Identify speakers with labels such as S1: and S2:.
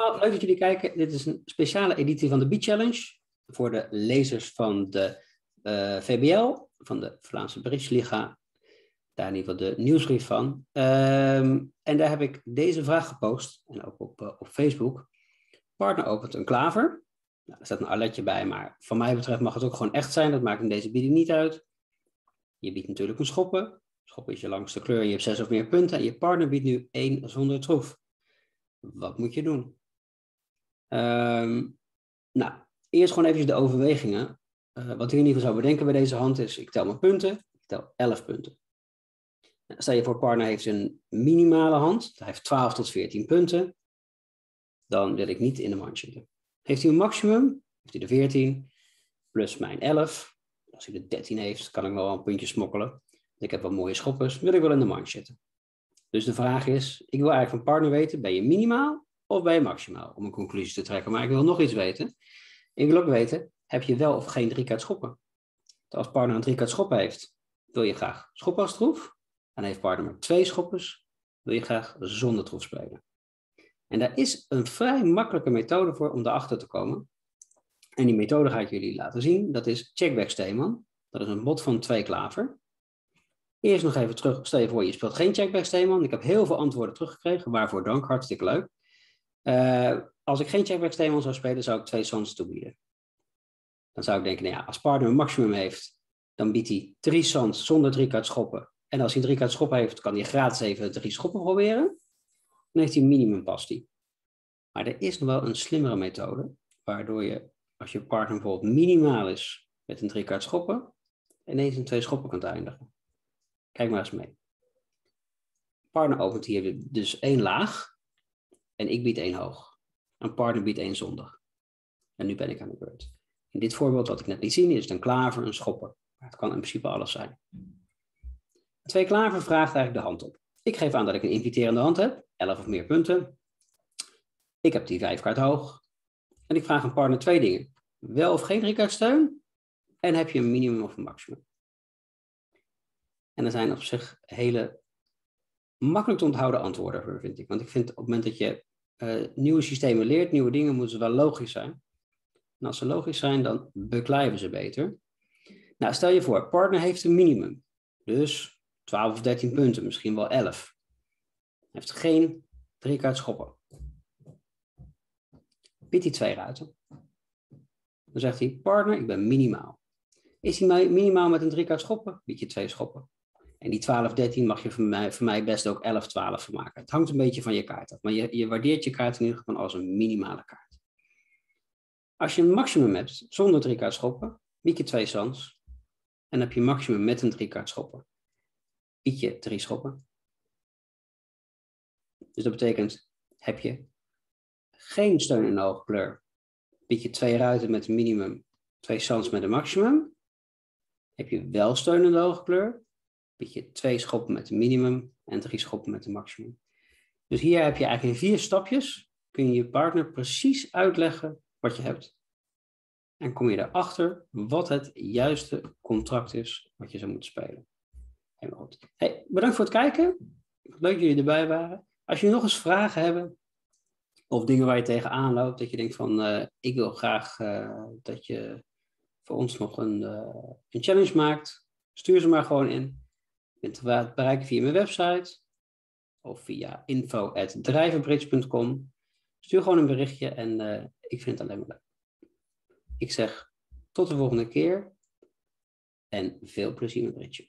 S1: allemaal, leuk dat jullie kijken. Dit is een speciale editie van de Beat Challenge voor de lezers van de eh, VBL, van de Vlaamse Bridge Daar in ieder geval de nieuwsbrief van. Um, en daar heb ik deze vraag gepost, en ook op, uh, op Facebook. Partner opent een klaver. Nou, er staat een aletje bij, maar van mij betreft mag het ook gewoon echt zijn. Dat maakt in deze bieding niet uit. Je biedt natuurlijk een schoppen. Schoppen is je langste kleur. Je hebt zes of meer punten. En je partner biedt nu één zonder troef. Wat moet je doen? Um, nou, eerst gewoon even de overwegingen. Uh, wat ik in ieder geval zou bedenken bij deze hand is, ik tel mijn punten. Ik tel 11 punten. Nou, stel je voor, partner heeft een minimale hand. Hij heeft 12 tot 14 punten. Dan wil ik niet in de mand zitten. Heeft hij een maximum? Heeft hij de 14 plus mijn 11. Als hij de 13 heeft, kan ik wel een puntje smokkelen. Ik heb wel mooie schoppers, wil ik wel in de mand zitten. Dus de vraag is, ik wil eigenlijk van partner weten, ben je minimaal of ben je maximaal? Om een conclusie te trekken. Maar ik wil nog iets weten. Ik wil ook weten, heb je wel of geen drie kaart schoppen? Als partner een drie kaart schoppen heeft, wil je graag schoppen als troef. En heeft partner maar twee schoppers, wil je graag zonder troef spelen. En daar is een vrij makkelijke methode voor om daarachter te komen. En die methode ga ik jullie laten zien. Dat is checkback Steeman. Dat is een bot van twee klaver. Eerst nog even terug. Stel je voor, je speelt geen checkback Steeman. Ik heb heel veel antwoorden teruggekregen. Waarvoor dank, hartstikke leuk. Uh, als ik geen checkback Steeman zou spelen, zou ik twee sons toebieden. Dan zou ik denken, nou ja, als partner een maximum heeft, dan biedt hij drie sons zonder drie kaart schoppen. En als hij drie kaart schoppen heeft, kan hij gratis even drie schoppen proberen. Dan heeft hij minimum pastie. Maar er is nog wel een slimmere methode, waardoor je, als je partner bijvoorbeeld minimaal is met een drie kaart schoppen, ineens een twee schoppen kunt eindigen. Kijk maar eens mee. Partner opent hier dus één laag en ik bied één hoog. Een partner biedt één zonder. En nu ben ik aan de beurt. In dit voorbeeld wat ik net liet zien is het een klaver, een schopper. Maar het kan in principe alles zijn. Twee klaver vraagt eigenlijk de hand op. Ik geef aan dat ik een inviterende hand heb, 11 of meer punten. Ik heb die vijf kaart hoog. En ik vraag een partner twee dingen. Wel of geen drie kaart steun? En heb je een minimum of een maximum? En er zijn op zich hele makkelijk te onthouden antwoorden voor, vind ik. Want ik vind op het moment dat je uh, nieuwe systemen leert, nieuwe dingen, moeten wel logisch zijn. En als ze logisch zijn, dan beklijven ze beter. Nou, stel je voor, partner heeft een minimum. Dus 12 of 13 punten, misschien wel 11. Hij heeft geen drie kaart schoppen. Biedt hij twee ruiten. Dan zegt hij, partner, ik ben minimaal. Is hij minimaal met een drie kaart schoppen? Bied je twee schoppen. En die 12, 13 mag je voor mij, voor mij best ook 11, 12 van maken. Het hangt een beetje van je kaart af. Maar je, je waardeert je kaart in ieder geval als een minimale kaart. Als je een maximum hebt zonder drie kaart schoppen, bied je twee sans. En heb je maximum met een drie kaart schoppen, bied je drie schoppen. Dus dat betekent, heb je geen steun in de hoge kleur, bied je twee ruiten met een minimum, twee sans met een maximum. Heb je wel steun in de hoge kleur, bied je twee schoppen met een minimum en drie schoppen met een maximum. Dus hier heb je eigenlijk in vier stapjes, kun je je partner precies uitleggen wat je hebt. En kom je erachter wat het juiste contract is wat je zou moeten spelen. Helemaal goed. Hey, bedankt voor het kijken. Leuk dat jullie erbij waren. Als jullie nog eens vragen hebben, of dingen waar je tegenaan loopt, dat je denkt van, uh, ik wil graag uh, dat je voor ons nog een, uh, een challenge maakt, stuur ze maar gewoon in. Kunt het bereiken via mijn website of via info.drijvenbridge.com. Stuur gewoon een berichtje en ik vind het alleen maar leuk. Ik zeg tot de volgende keer en veel plezier met Bridge.